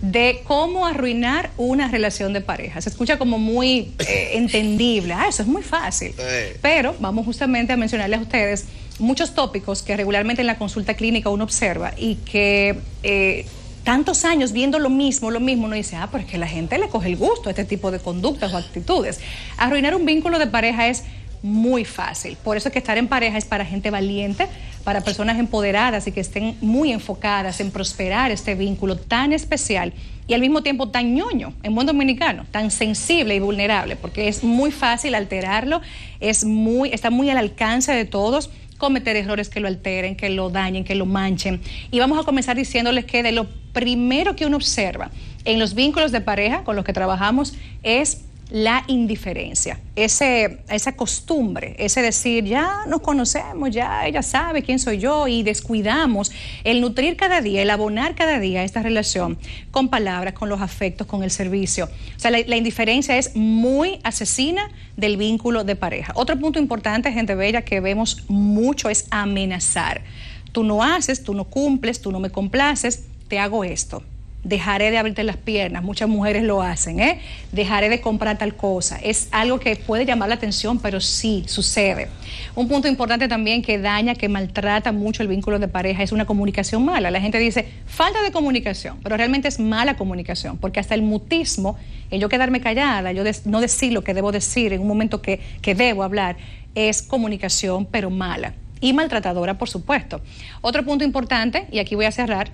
de cómo arruinar una relación de pareja. Se escucha como muy eh, entendible, ah, eso es muy fácil. Pero vamos justamente a mencionarles a ustedes muchos tópicos que regularmente en la consulta clínica uno observa y que eh, tantos años viendo lo mismo, lo mismo, uno dice, ah, porque la gente le coge el gusto a este tipo de conductas o actitudes. Arruinar un vínculo de pareja es muy fácil. Por eso es que estar en pareja es para gente valiente, para personas empoderadas y que estén muy enfocadas en prosperar este vínculo tan especial y al mismo tiempo tan ñoño en buen dominicano, tan sensible y vulnerable, porque es muy fácil alterarlo, es muy, está muy al alcance de todos cometer errores que lo alteren, que lo dañen, que lo manchen. Y vamos a comenzar diciéndoles que de lo primero que uno observa en los vínculos de pareja con los que trabajamos es la indiferencia, ese, esa costumbre, ese decir, ya nos conocemos, ya ella sabe quién soy yo y descuidamos el nutrir cada día, el abonar cada día esta relación con palabras, con los afectos, con el servicio. O sea, la, la indiferencia es muy asesina del vínculo de pareja. Otro punto importante, gente bella, que vemos mucho es amenazar. Tú no haces, tú no cumples, tú no me complaces, te hago esto dejaré de abrirte las piernas, muchas mujeres lo hacen, ¿eh? dejaré de comprar tal cosa. Es algo que puede llamar la atención, pero sí sucede. Un punto importante también que daña, que maltrata mucho el vínculo de pareja es una comunicación mala. La gente dice falta de comunicación, pero realmente es mala comunicación, porque hasta el mutismo, el yo quedarme callada, yo no decir lo que debo decir en un momento que, que debo hablar, es comunicación, pero mala. Y maltratadora, por supuesto. Otro punto importante, y aquí voy a cerrar,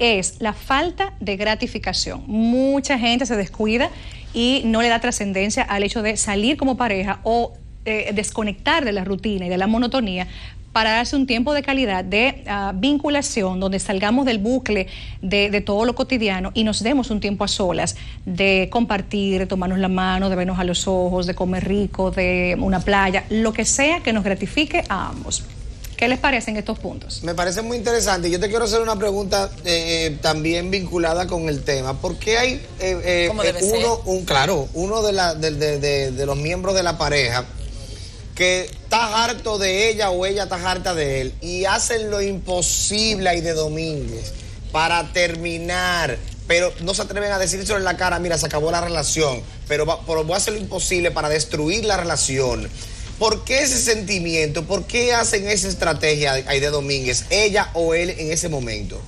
es la falta de gratificación. Mucha gente se descuida y no le da trascendencia al hecho de salir como pareja o eh, desconectar de la rutina y de la monotonía para darse un tiempo de calidad de ah, vinculación, donde salgamos del bucle de, de, todo lo cotidiano y nos demos un tiempo a solas de compartir, de tomarnos la mano, de vernos a los ojos, de comer rico, de una playa, lo que sea que nos gratifique a ambos. ¿Qué les parecen estos puntos? Me parece muy interesante. Yo te quiero hacer una pregunta eh, eh también vinculada con el tema. ¿Por qué hay eh, eh, uno, un, claro, uno de, la, de, de, de, los miembros de la pareja que está harto de ella o ella está harta de él y hacen lo imposible ahí de Domínguez para terminar? Pero no se atreven a decírselo en la cara, mira, se acabó la relación, pero, pero voy a hacer lo imposible para destruir la relación ¿Por qué ese sentimiento? ¿Por qué hacen esa estrategia Aide Domínguez, ella o él en ese momento?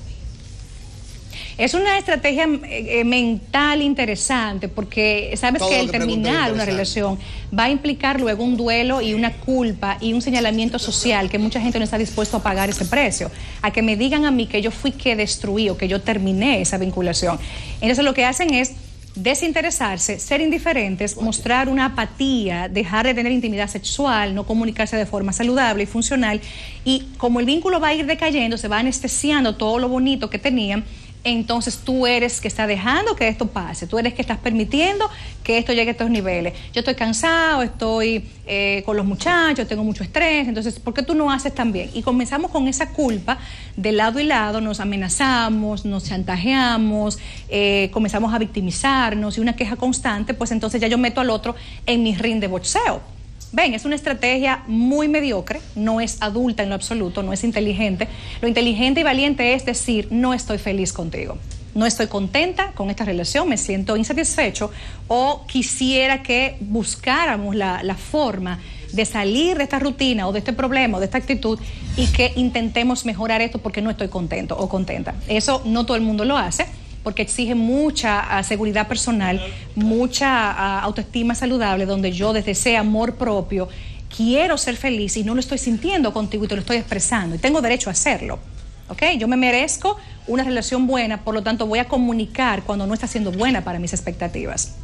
Es una estrategia eh, eh, mental interesante porque sabes que el terminar una relación va a implicar luego un duelo y una culpa y un señalamiento social que mucha gente no está dispuesto a pagar ese precio. A que me digan a mí que yo fui que destruí o que yo terminé esa vinculación. Entonces lo que hacen es desinteresarse, ser indiferentes, mostrar una apatía, dejar de tener intimidad sexual, no comunicarse de forma saludable y funcional. Y como el vínculo va a ir decayendo, se va anestesiando todo lo bonito que tenían, entonces tú eres que está dejando que esto pase, tú eres que estás permitiendo que esto llegue a estos niveles. Yo estoy cansado, estoy eh, con los muchachos, tengo mucho estrés, entonces, ¿por qué tú no haces tan bien? Y comenzamos con esa culpa de lado y lado, nos amenazamos, nos chantajeamos, eh, comenzamos a victimizarnos y una queja constante, pues entonces ya yo meto al otro en mi ring de boxeo. Ven, es una estrategia muy mediocre, no es adulta en lo absoluto, no es inteligente. Lo inteligente y valiente es decir, no estoy feliz contigo, no estoy contenta con esta relación, me siento insatisfecho o quisiera que buscáramos la, la forma de salir de esta rutina o de este problema o de esta actitud y que intentemos mejorar esto porque no estoy contento o contenta. Eso no todo el mundo lo hace porque exige mucha uh, seguridad personal, mucha uh, autoestima saludable, donde yo desde ese amor propio quiero ser feliz y no lo estoy sintiendo contigo y te lo estoy expresando y tengo derecho a hacerlo. ¿Ok? Yo me merezco una relación buena, por lo tanto voy a comunicar cuando no está siendo buena para mis expectativas.